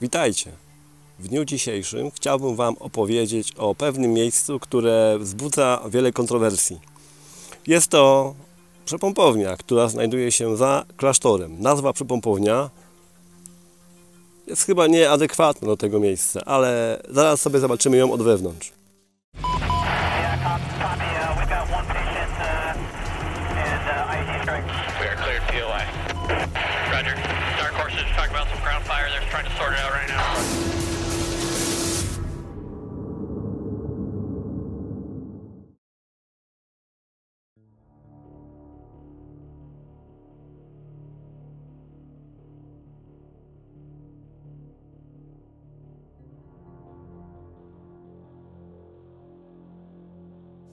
Witajcie. W dniu dzisiejszym chciałbym Wam opowiedzieć o pewnym miejscu, które wzbudza wiele kontrowersji. Jest to przepompownia, która znajduje się za klasztorem. Nazwa przepompownia jest chyba nieadekwatna do tego miejsca, ale zaraz sobie zobaczymy ją od wewnątrz.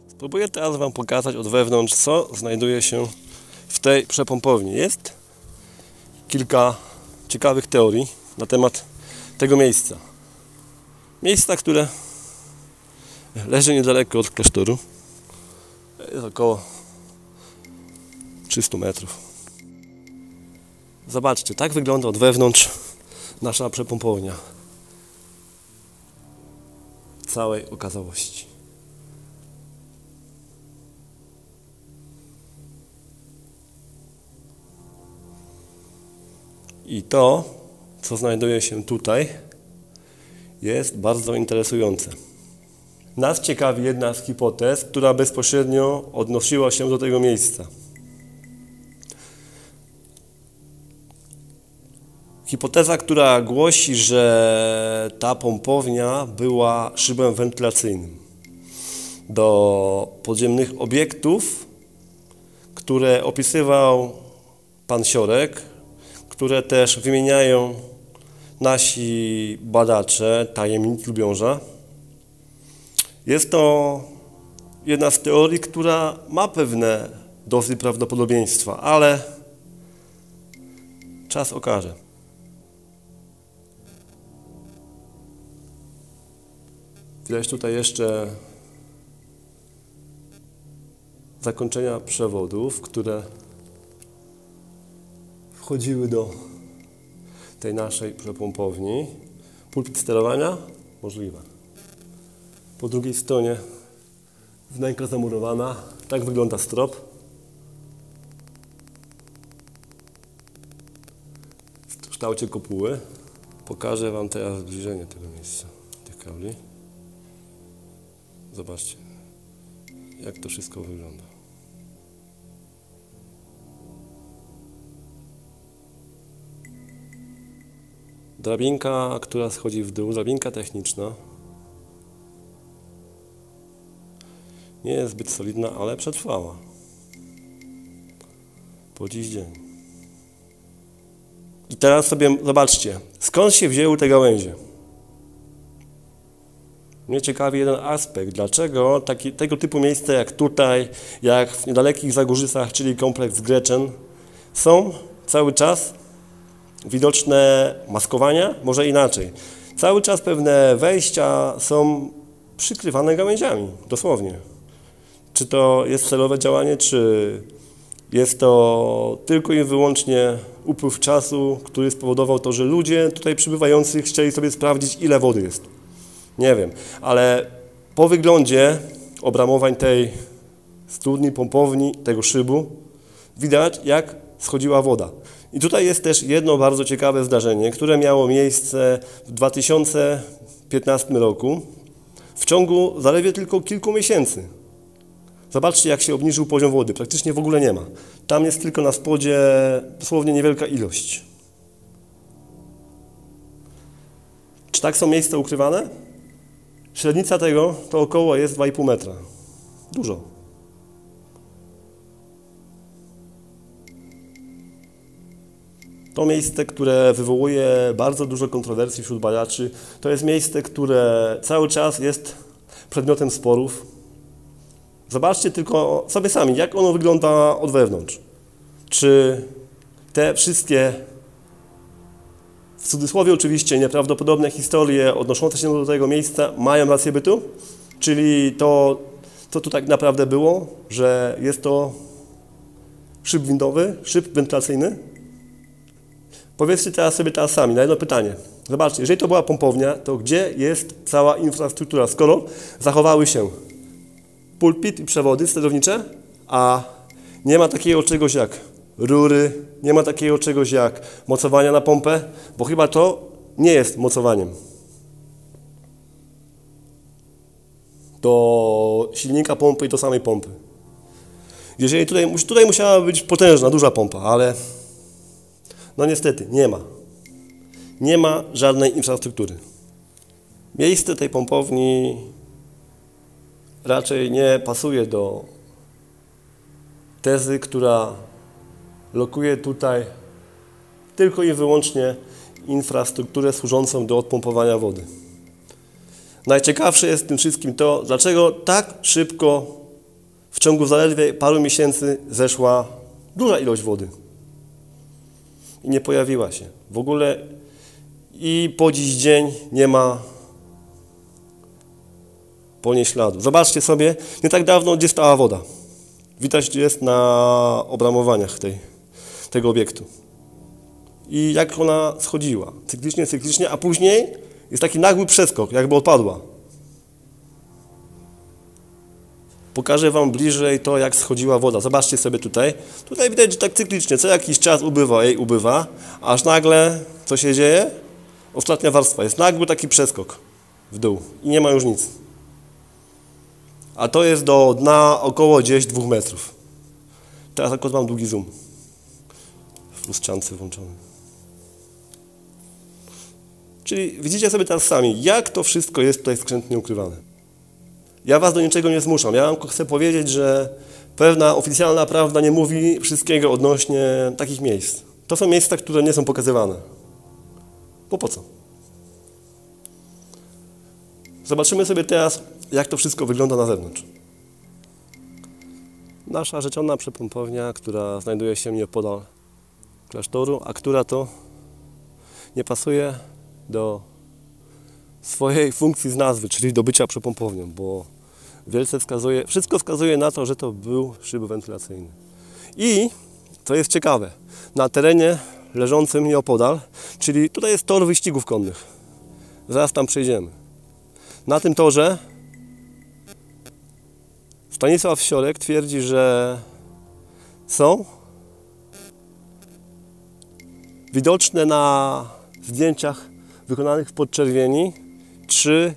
Spróbuję teraz Wam pokazać od wewnątrz, co znajduje się w tej przepompowni. Jest kilka ciekawych teorii na temat tego miejsca. Miejsca, które leży niedaleko od klasztoru. Jest około 300 metrów. Zobaczcie, tak wygląda od wewnątrz nasza przepompownia. Całej okazałości. I to, co znajduje się tutaj, jest bardzo interesujące. Nas ciekawi jedna z hipotez, która bezpośrednio odnosiła się do tego miejsca. Hipoteza, która głosi, że ta pompownia była szybem wentylacyjnym do podziemnych obiektów, które opisywał pan Siorek, które też wymieniają nasi badacze tajemnic Lubiąża. Jest to jedna z teorii, która ma pewne dozy prawdopodobieństwa, ale czas okaże. Widać tutaj jeszcze zakończenia przewodów, które wchodziły do tej naszej przepompowni. Pulpit sterowania? Możliwe. Po drugiej stronie wnęka zamurowana. Tak wygląda strop. W kształcie kopuły. Pokażę Wam teraz zbliżenie tego miejsca, tych kabli. Zobaczcie, jak to wszystko wygląda. Drabinka, która schodzi w dół, drabinka techniczna. Nie jest zbyt solidna, ale przetrwała. Po dziś dzień. I teraz sobie zobaczcie, skąd się wzięły te gałęzie. Mnie ciekawi jeden aspekt, dlaczego taki, tego typu miejsca jak tutaj, jak w niedalekich Zagórzycach, czyli kompleks Greczen, są cały czas widoczne maskowania, może inaczej. Cały czas pewne wejścia są przykrywane gałęziami, dosłownie. Czy to jest celowe działanie, czy jest to tylko i wyłącznie upływ czasu, który spowodował to, że ludzie tutaj przybywający chcieli sobie sprawdzić, ile wody jest. Nie wiem, ale po wyglądzie obramowań tej studni, pompowni, tego szybu, widać jak schodziła woda. I tutaj jest też jedno bardzo ciekawe zdarzenie, które miało miejsce w 2015 roku w ciągu zaledwie tylko kilku miesięcy. Zobaczcie, jak się obniżył poziom wody. Praktycznie w ogóle nie ma. Tam jest tylko na spodzie dosłownie niewielka ilość. Czy tak są miejsca ukrywane? Średnica tego to około jest 2,5 metra. Dużo. To miejsce, które wywołuje bardzo dużo kontrowersji wśród badaczy, to jest miejsce, które cały czas jest przedmiotem sporów. Zobaczcie tylko sobie sami, jak ono wygląda od wewnątrz. Czy te wszystkie, w cudzysłowie oczywiście, nieprawdopodobne historie odnoszące się do tego miejsca mają rację bytu? Czyli to, co tu tak naprawdę było, że jest to szyb windowy, szyb wentylacyjny? Powiedzcie teraz sobie teraz sami, na jedno pytanie. Zobaczcie, jeżeli to była pompownia, to gdzie jest cała infrastruktura? Skoro zachowały się pulpit i przewody sterownicze, a nie ma takiego czegoś jak rury, nie ma takiego czegoś jak mocowania na pompę, bo chyba to nie jest mocowaniem. Do silnika pompy i do samej pompy. Jeżeli tutaj, tutaj musiała być potężna, duża pompa, ale no niestety nie ma. Nie ma żadnej infrastruktury. Miejsce tej pompowni raczej nie pasuje do tezy, która lokuje tutaj tylko i wyłącznie infrastrukturę służącą do odpompowania wody. Najciekawsze jest w tym wszystkim to, dlaczego tak szybko w ciągu zaledwie paru miesięcy zeszła duża ilość wody i nie pojawiła się. W ogóle i po dziś dzień nie ma po niej śladu. Zobaczcie sobie, nie tak dawno, gdzie stała woda. Widać jest na obramowaniach tej, tego obiektu. I jak ona schodziła. Cyklicznie, cyklicznie, a później jest taki nagły przeskok, jakby odpadła. Pokażę Wam bliżej to, jak schodziła woda. Zobaczcie sobie tutaj. Tutaj widać, że tak cyklicznie, co jakiś czas ubywa, jej ubywa, aż nagle, co się dzieje? Ostatnia warstwa. Jest nagły taki przeskok w dół i nie ma już nic. A to jest do dna około gdzieś 2 metrów. Teraz akurat mam długi zoom. W lustrzance włączony. Czyli widzicie sobie teraz sami, jak to wszystko jest tutaj skrzętnie ukrywane. Ja was do niczego nie zmuszam. Ja wam chcę powiedzieć, że pewna oficjalna prawda nie mówi wszystkiego odnośnie takich miejsc. To są miejsca, które nie są pokazywane. Bo po co? Zobaczymy sobie teraz, jak to wszystko wygląda na zewnątrz. Nasza rzeczona przepompownia, która znajduje się nieopodal klasztoru, a która to nie pasuje do swojej funkcji z nazwy, czyli do bycia przepompownią, bo wielce wskazuje, wszystko wskazuje na to, że to był szyb wentylacyjny. I, co jest ciekawe, na terenie leżącym nieopodal, czyli tutaj jest tor wyścigów konnych. Zaraz tam przejdziemy. Na tym torze Stanisław Siorek twierdzi, że są widoczne na zdjęciach wykonanych w podczerwieni trzy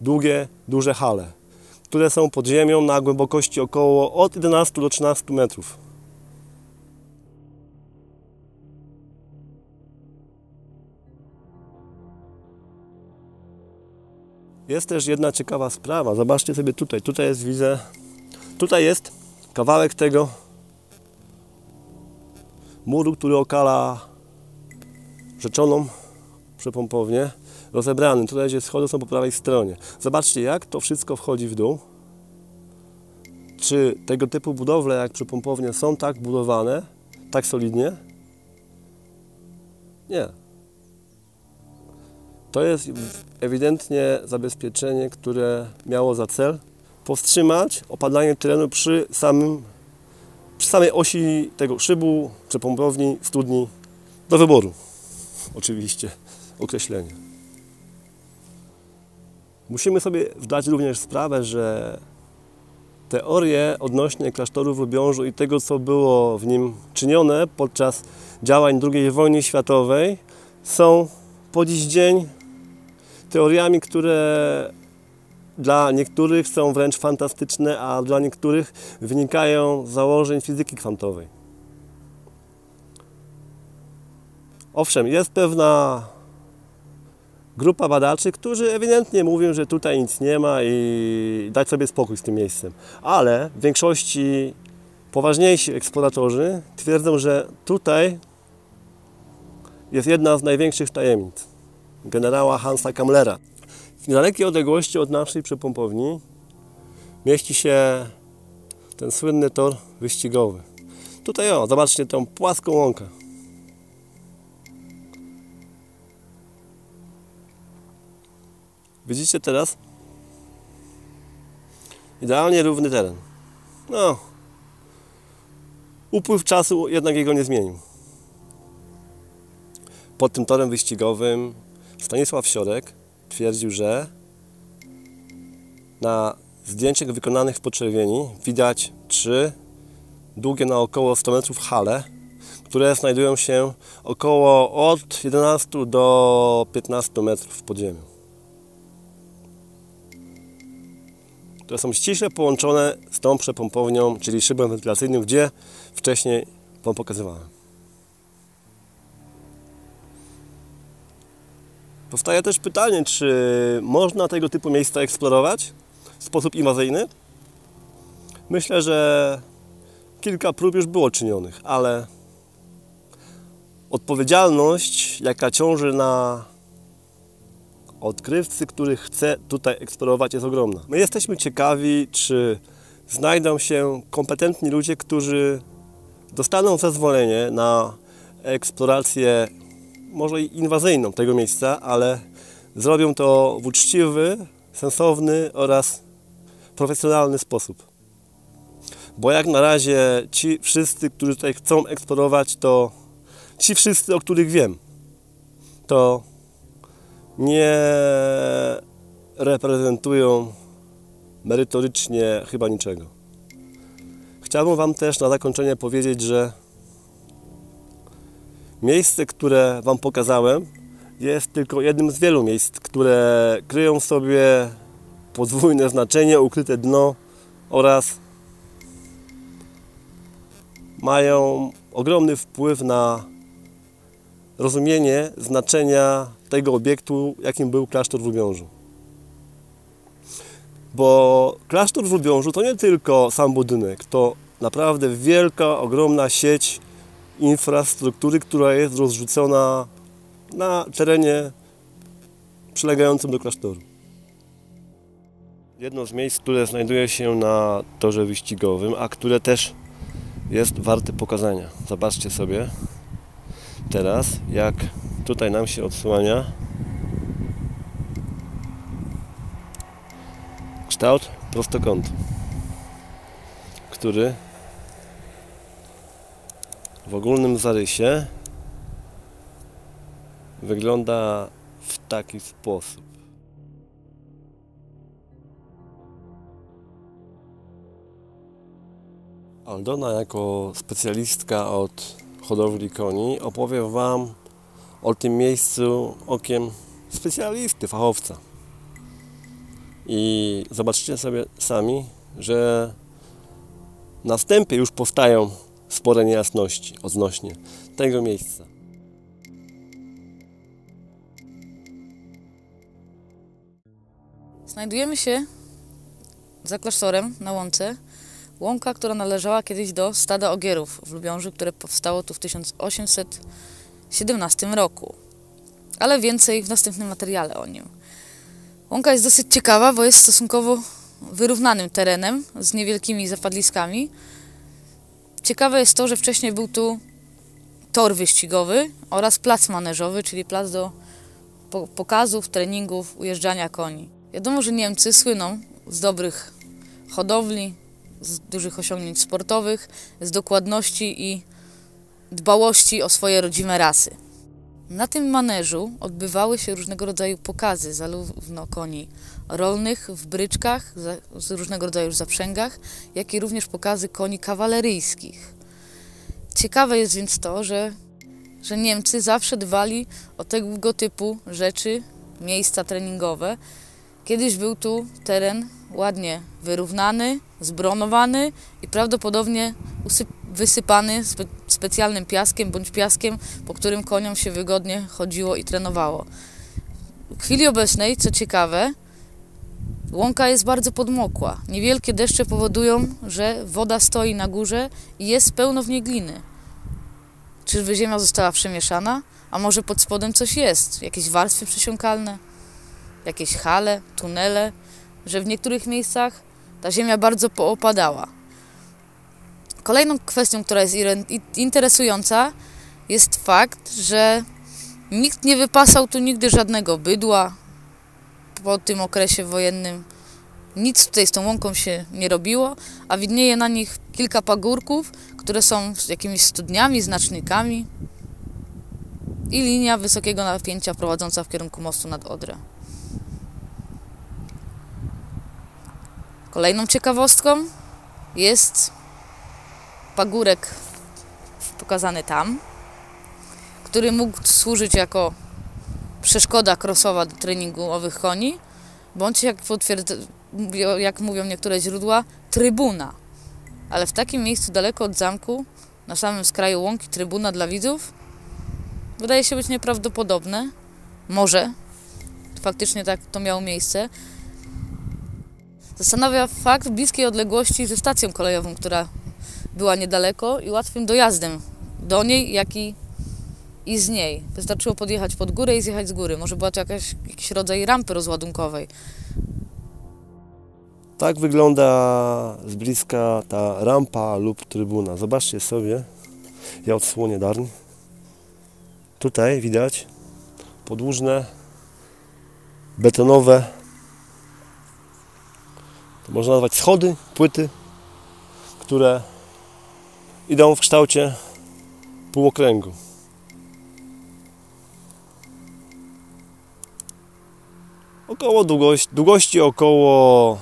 długie, duże hale, które są pod ziemią na głębokości około od 11 do 13 metrów. Jest też jedna ciekawa sprawa. Zobaczcie sobie tutaj. Tutaj jest, widzę, tutaj jest kawałek tego muru, który okala rzeczoną przepompownię, rozebrany. Tutaj, gdzie schody są po prawej stronie. Zobaczcie, jak to wszystko wchodzi w dół. Czy tego typu budowle, jak przepompownie, są tak budowane, tak solidnie? Nie. To jest ewidentnie zabezpieczenie, które miało za cel powstrzymać opadanie terenu przy, samym, przy samej osi tego szybu, przepompowni, studni do wyboru. Oczywiście określenie. Musimy sobie zdać również sprawę, że teorie odnośnie klasztoru w Lubiążu i tego, co było w nim czynione podczas działań II wojny światowej, są po dziś dzień teoriami, które dla niektórych są wręcz fantastyczne, a dla niektórych wynikają z założeń fizyki kwantowej. Owszem, jest pewna grupa badaczy, którzy ewidentnie mówią, że tutaj nic nie ma i dać sobie spokój z tym miejscem. Ale w większości poważniejsi eksploratorzy twierdzą, że tutaj jest jedna z największych tajemnic generała Hansa Kammlera. W niedalekiej odległości od naszej przepompowni mieści się ten słynny tor wyścigowy. Tutaj o, zobaczcie tą płaską łąkę. Widzicie teraz? Idealnie równy teren. No, upływ czasu jednak jego nie zmienił. Pod tym torem wyścigowym Stanisław Siorek twierdził, że na zdjęciach wykonanych w Podczerwieni widać trzy długie na około 100 metrów hale, które znajdują się około od 11 do 15 metrów w podziemiu. Które są ściśle połączone z tą przepompownią, czyli szybą wentylacyjną, gdzie wcześniej Wam pokazywałem. Powstaje też pytanie, czy można tego typu miejsca eksplorować w sposób inwazyjny? Myślę, że kilka prób już było czynionych, ale odpowiedzialność, jaka ciąży na odkrywcy, który chce tutaj eksplorować, jest ogromna. My jesteśmy ciekawi, czy znajdą się kompetentni ludzie, którzy dostaną zezwolenie na eksplorację może inwazyjną tego miejsca, ale zrobią to w uczciwy, sensowny oraz profesjonalny sposób. Bo jak na razie ci wszyscy, którzy tutaj chcą eksplorować, to ci wszyscy, o których wiem, to nie reprezentują merytorycznie chyba niczego. Chciałbym Wam też na zakończenie powiedzieć, że Miejsce, które Wam pokazałem, jest tylko jednym z wielu miejsc, które kryją w sobie podwójne znaczenie, ukryte dno oraz mają ogromny wpływ na rozumienie znaczenia tego obiektu, jakim był klasztor w Lubiążu. Bo klasztor w Lubiążu to nie tylko sam budynek, to naprawdę wielka, ogromna sieć infrastruktury, która jest rozrzucona na terenie przylegającym do klasztoru. Jedno z miejsc, które znajduje się na torze wyścigowym, a które też jest warte pokazania. Zobaczcie sobie teraz, jak tutaj nam się odsłania kształt prostokątu, który w ogólnym zarysie wygląda w taki sposób. Aldona jako specjalistka od hodowli koni opowie Wam o tym miejscu okiem specjalisty, fachowca. I zobaczycie sobie sami, że na wstępie już powstają spore niejasności odnośnie tego miejsca. Znajdujemy się za klasztorem na łące. Łąka, która należała kiedyś do stada ogierów w Lubiążu, które powstało tu w 1817 roku. Ale więcej w następnym materiale o nim. Łąka jest dosyć ciekawa, bo jest stosunkowo wyrównanym terenem z niewielkimi zapadliskami, Ciekawe jest to, że wcześniej był tu tor wyścigowy oraz plac maneżowy, czyli plac do pokazów, treningów, ujeżdżania koni. Wiadomo, że Niemcy słyną z dobrych hodowli, z dużych osiągnięć sportowych, z dokładności i dbałości o swoje rodzime rasy. Na tym maneżu odbywały się różnego rodzaju pokazy, zarówno koni rolnych w bryczkach, z różnego rodzaju zaprzęgach, jak i również pokazy koni kawaleryjskich. Ciekawe jest więc to, że, że Niemcy zawsze dbali o tego typu rzeczy, miejsca treningowe. Kiedyś był tu teren ładnie wyrównany, zbronowany i prawdopodobnie wysypany spe specjalnym piaskiem bądź piaskiem, po którym koniom się wygodnie chodziło i trenowało. W chwili obecnej, co ciekawe, Łąka jest bardzo podmokła. Niewielkie deszcze powodują, że woda stoi na górze i jest pełno w niej gliny. Czyżby ziemia została przemieszana? A może pod spodem coś jest? Jakieś warstwy przysiąkalne? Jakieś hale, tunele? Że w niektórych miejscach ta ziemia bardzo poopadała. Kolejną kwestią, która jest interesująca, jest fakt, że nikt nie wypasał tu nigdy żadnego bydła, po tym okresie wojennym nic tutaj z tą łąką się nie robiło, a widnieje na nich kilka pagórków, które są z jakimiś studniami, znacznikami. i linia wysokiego napięcia prowadząca w kierunku mostu nad Odrę. Kolejną ciekawostką jest pagórek pokazany tam, który mógł służyć jako przeszkoda krosowa do treningu owych koni, bądź jak, jak mówią niektóre źródła, trybuna. Ale w takim miejscu daleko od zamku, na samym skraju łąki, trybuna dla widzów, wydaje się być nieprawdopodobne. Może faktycznie tak to miało miejsce. Zastanawia fakt bliskiej odległości ze stacją kolejową, która była niedaleko i łatwym dojazdem do niej, jak i, i z niej. Wystarczyło podjechać pod górę i zjechać z góry. Może była to jakaś, jakiś rodzaj rampy rozładunkowej. Tak wygląda z bliska ta rampa lub trybuna. Zobaczcie sobie, ja odsłonię darń. Tutaj widać podłużne, betonowe, to można nazwać schody, płyty, które idą w kształcie półokręgu. Około długości, długości około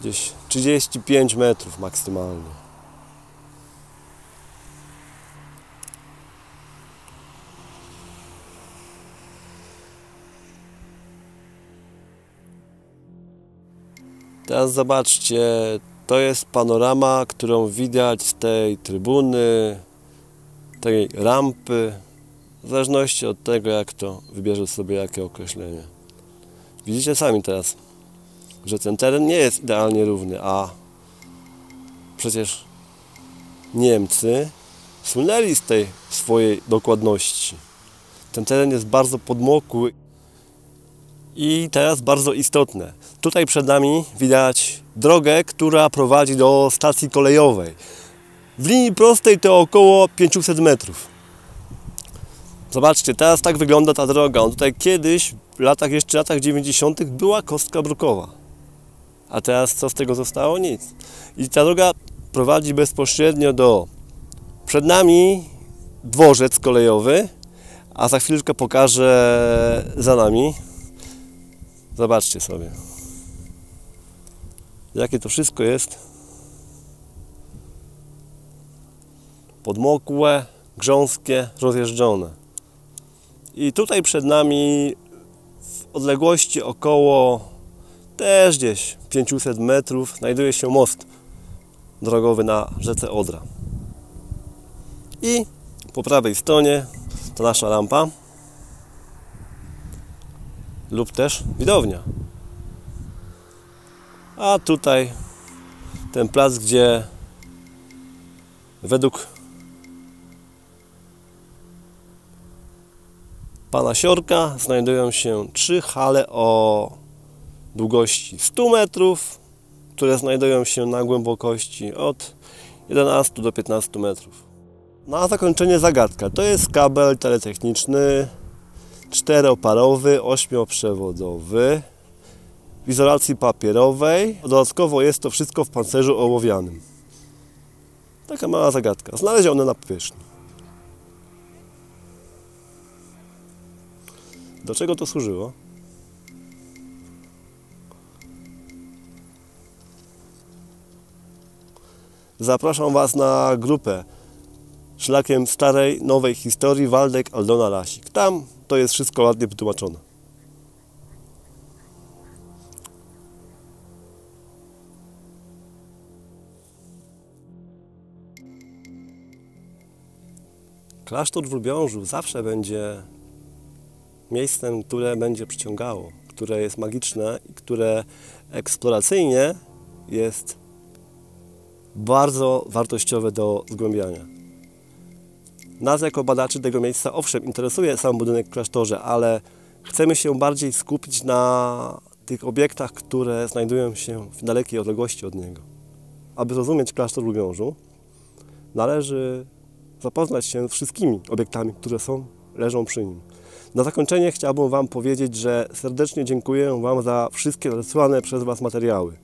gdzieś 35 metrów maksymalnie. Teraz zobaczcie, to jest panorama, którą widać z tej trybuny, tej rampy, w zależności od tego, jak to wybierze sobie jakie określenie. Widzicie sami teraz, że ten teren nie jest idealnie równy, a przecież Niemcy słynęli z tej swojej dokładności. Ten teren jest bardzo podmokły i teraz bardzo istotne. Tutaj przed nami widać drogę, która prowadzi do stacji kolejowej. W linii prostej to około 500 metrów. Zobaczcie, teraz tak wygląda ta droga. On tutaj kiedyś, w latach jeszcze latach 90. była kostka brukowa. A teraz co z tego zostało? Nic. I ta droga prowadzi bezpośrednio do przed nami dworzec kolejowy, a za chwilkę pokażę za nami. Zobaczcie sobie. Jakie to wszystko jest podmokłe, grząskie, rozjeżdżone. I tutaj przed nami w odległości około też gdzieś 500 metrów znajduje się most drogowy na rzece Odra. I po prawej stronie to nasza rampa lub też widownia. A tutaj ten plac, gdzie według pana Siorka znajdują się trzy hale o długości 100 metrów, które znajdują się na głębokości od 11 do 15 metrów. Na zakończenie zagadka. To jest kabel teletechniczny czteroparowy, ośmioprzewodowy w izolacji papierowej. Dodatkowo jest to wszystko w pancerzu ołowianym. Taka mała zagadka. Znalezione na powierzchni. Do czego to służyło? Zapraszam Was na grupę szlakiem starej, nowej historii Waldek Aldona Lasik. Tam to jest wszystko ładnie wytłumaczone. Klasztor w Lubiążu zawsze będzie miejscem, które będzie przyciągało, które jest magiczne i które eksploracyjnie jest bardzo wartościowe do zgłębiania. Nas jako badaczy tego miejsca owszem interesuje sam budynek w klasztorze, ale chcemy się bardziej skupić na tych obiektach, które znajdują się w dalekiej odległości od niego. Aby zrozumieć klasztor w Lubiążu, należy zapoznać się z wszystkimi obiektami, które są, leżą przy nim. Na zakończenie chciałbym Wam powiedzieć, że serdecznie dziękuję Wam za wszystkie zesłane przez Was materiały.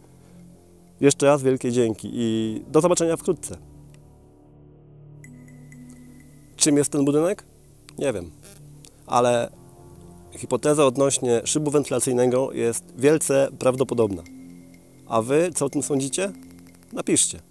Jeszcze raz wielkie dzięki i do zobaczenia wkrótce. Czym jest ten budynek? Nie wiem. Ale hipoteza odnośnie szybu wentylacyjnego jest wielce prawdopodobna. A wy co o tym sądzicie? Napiszcie.